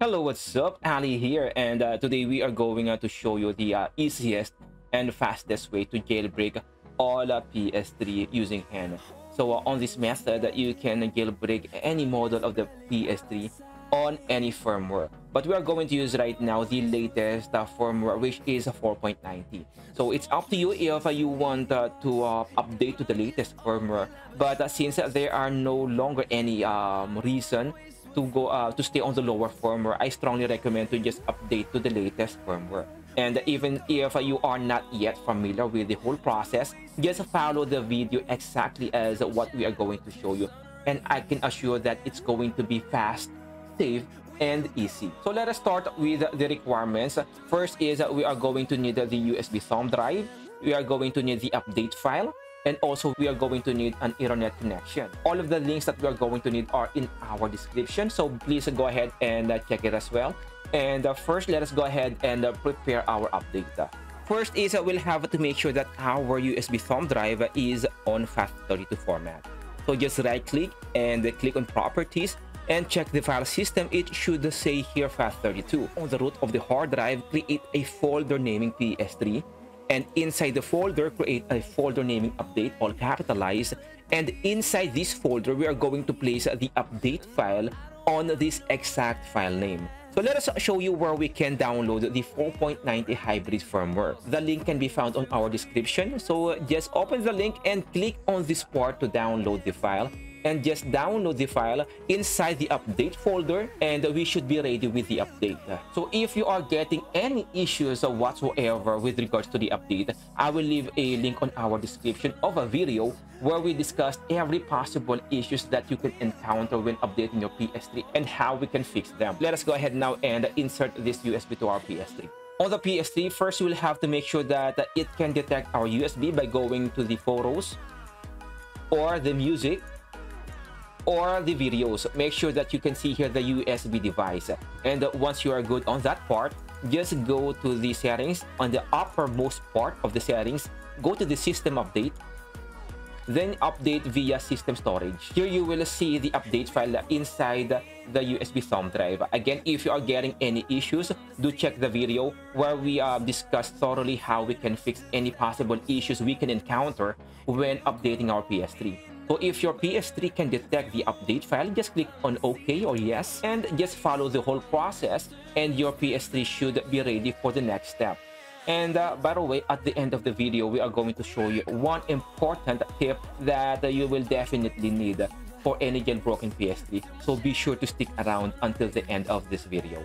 Hello, what's up? Ali here, and uh, today we are going uh, to show you the uh, easiest and fastest way to jailbreak all uh, PS3 using HEN. So uh, on this method, you can jailbreak any model of the PS3 on any firmware. But we are going to use right now the latest uh, firmware, which is 4.90. So it's up to you if you want to update to the latest firmware. But since there are no longer any um, reason to go uh, to stay on the lower firmware, I strongly recommend to just update to the latest firmware. And even if you are not yet familiar with the whole process, just follow the video exactly as what we are going to show you. And I can assure that it's going to be fast, safe, and easy. So let us start with the requirements. First is we are going to need the USB thumb drive. We are going to need the update file and also we are going to need an ethernet connection. All of the links that we are going to need are in our description. So please go ahead and uh, check it as well. And uh, first let us go ahead and uh, prepare our update. First is uh, we'll have to make sure that our usb thumb drive is on fat32 format. So just right click and click on properties and check the file system. It should say here fat32 on the root of the hard drive create a folder naming ps3 and inside the folder create a folder naming update all capitalized. And inside this folder we are going to place the update file on this exact file name. So let us show you where we can download the 4.90 hybrid firmware. The link can be found on our description. So just open the link and click on this part to download the file and just download the file inside the update folder and we should be ready with the update. So if you are getting any issues whatsoever with regards to the update, I will leave a link on our description of a video where we discussed every possible issues that you can encounter when updating your PS3 and how we can fix them. Let us go ahead now and insert this USB to our PS3. On the PS3, first we'll have to make sure that it can detect our USB by going to the photos or the music or the videos. Make sure that you can see here the usb device. And once you are good on that part just go to the settings. On the uppermost part of the settings go to the system update then update via system storage. Here you will see the update file inside the usb thumb drive. Again if you are getting any issues do check the video where we uh, discussed thoroughly how we can fix any possible issues we can encounter when updating our ps3 so if your PS3 can detect the update file, just click on OK or yes and just follow the whole process and your PS3 should be ready for the next step. And uh, by the way, at the end of the video, we are going to show you one important tip that you will definitely need for any jailbroken PS3. So be sure to stick around until the end of this video.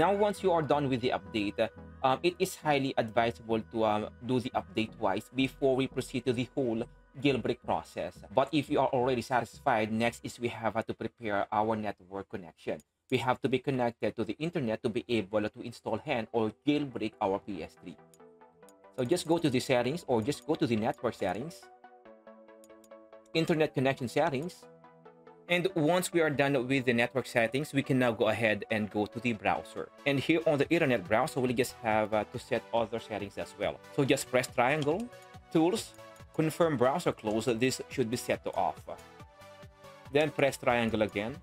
Now, once you are done with the update, um, it is highly advisable to um, do the update twice before we proceed to the whole jailbreak process. But if you are already satisfied, next is we have to prepare our network connection. We have to be connected to the internet to be able to install HEN or jailbreak our PS3. So just go to the settings or just go to the network settings, internet connection settings, and once we are done with the network settings, we can now go ahead and go to the browser. And here on the internet browser, we'll just have uh, to set other settings as well. So just press triangle, tools, confirm browser close. This should be set to off. Then press triangle again.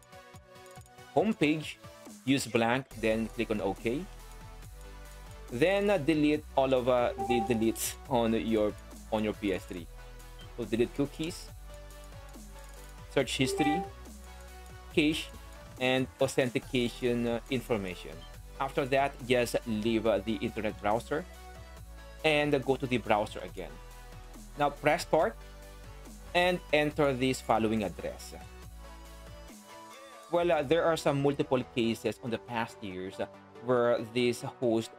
Homepage, use blank, then click on OK. Then uh, delete all of uh, the deletes on your on your PS3. So delete cookies, search history, cache, and authentication uh, information. After that, just leave uh, the internet browser and go to the browser again. Now press start and enter this following address. Well, uh, there are some multiple cases on the past years where this host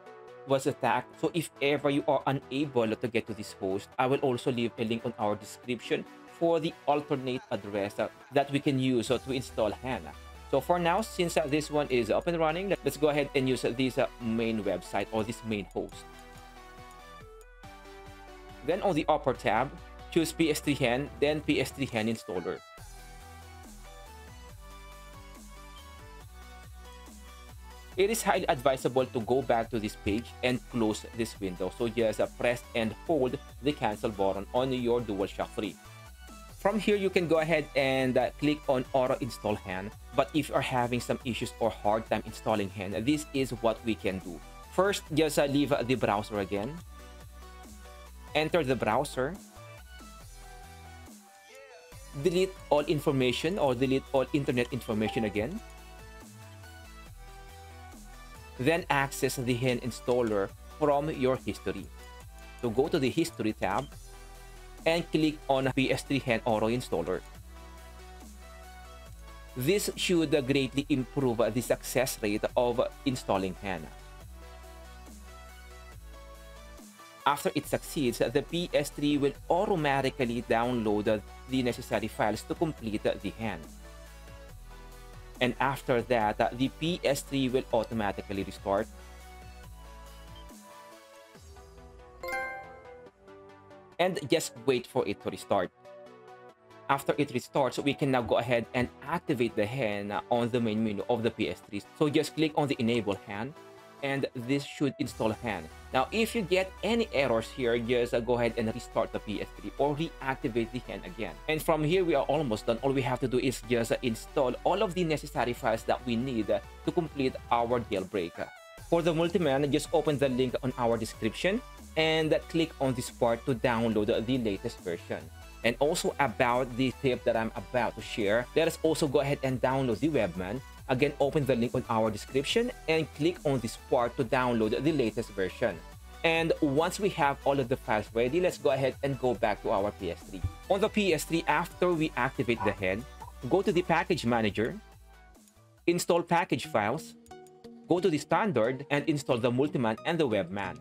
was attacked. So if ever you are unable to get to this host, I will also leave a link on our description for the alternate address uh, that we can use uh, to install HEN. So for now, since uh, this one is up and running, let's go ahead and use this main website or this main host. Then on the upper tab, choose PS3 HEN, then PS3 HEN installer. it is highly advisable to go back to this page and close this window. So just uh, press and hold the cancel button on your DualShock 3. From here, you can go ahead and uh, click on auto install HEN. But if you're having some issues or hard time installing HEN, this is what we can do. First, just uh, leave the browser again. Enter the browser. Delete all information or delete all internet information again. Then access the HEN installer from your history. So go to the history tab and click on PS3 HEN Auto Installer. This should greatly improve the success rate of installing HEN. After it succeeds, the PS3 will automatically download the necessary files to complete the HEN. And after that, the PS3 will automatically restart and just wait for it to restart. After it restarts, we can now go ahead and activate the HEN on the main menu of the PS3. So just click on the enable HEN and this should install HEN. Now, if you get any errors here, just uh, go ahead and restart the PS3 or reactivate the HEN again. And from here, we are almost done. All we have to do is just uh, install all of the necessary files that we need uh, to complete our jailbreak. For the Multiman, just open the link on our description and click on this part to download the latest version. And also about the tip that I'm about to share, let us also go ahead and download the Webman. Again, open the link on our description and click on this part to download the latest version. And once we have all of the files ready, let's go ahead and go back to our PS3. On the PS3, after we activate the HEN, go to the package manager, install package files, go to the standard and install the Multiman and the Webman.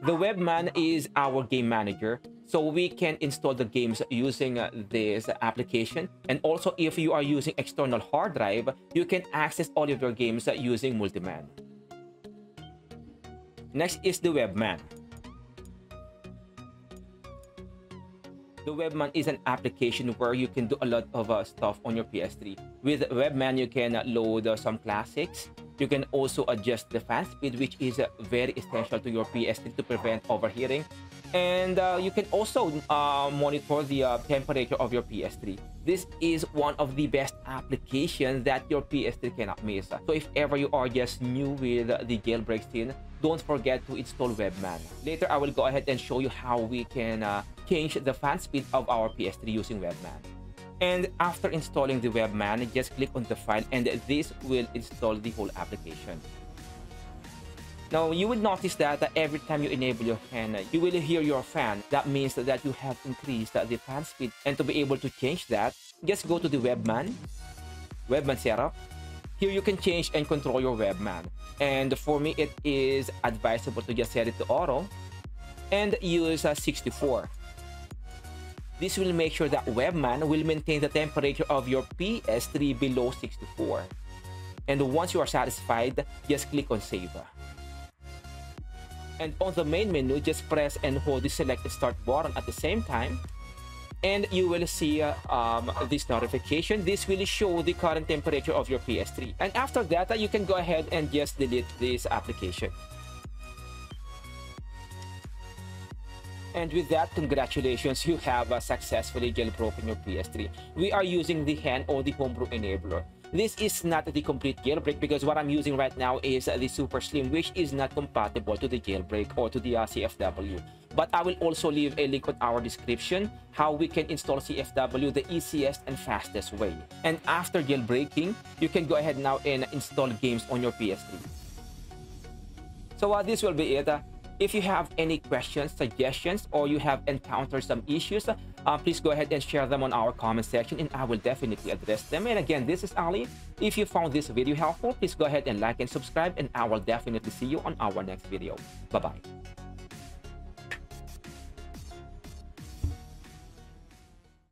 The Webman is our game manager, so we can install the games using uh, this application. And also, if you are using external hard drive, you can access all of your games uh, using Multiman. Next is the Webman. The Webman is an application where you can do a lot of uh, stuff on your PS3. With Webman, you can uh, load some classics, you can also adjust the fan speed, which is uh, very essential to your PS3 to prevent overheating. And uh, you can also uh, monitor the uh, temperature of your PS3. This is one of the best applications that your PS3 cannot miss. So if ever you are just new with the jailbreak scene, don't forget to install Webman. Later, I will go ahead and show you how we can uh, change the fan speed of our PS3 using Webman. And after installing the webman, just click on the file and this will install the whole application. Now, you will notice that every time you enable your fan, you will hear your fan. That means that you have increased the fan speed. And to be able to change that, just go to the webman, webman setup. Here you can change and control your webman. And for me, it is advisable to just set it to auto and use a 64. This will make sure that Webman will maintain the temperature of your PS3 below 64. And once you are satisfied, just click on Save. And on the main menu, just press and hold the select start button at the same time. And you will see uh, um, this notification. This will show the current temperature of your PS3. And after that, you can go ahead and just delete this application. And with that, congratulations, you have uh, successfully jailbroken your PS3. We are using the HEN or the Homebrew Enabler. This is not the complete jailbreak because what I'm using right now is the Super Slim, which is not compatible to the jailbreak or to the uh, CFW. But I will also leave a link on our description how we can install CFW the easiest and fastest way. And after jailbreaking, you can go ahead now and install games on your PS3. So uh, this will be it. Uh, if you have any questions, suggestions, or you have encountered some issues, uh, please go ahead and share them on our comment section and I will definitely address them. And again, this is Ali. If you found this video helpful, please go ahead and like and subscribe and I will definitely see you on our next video. Bye-bye.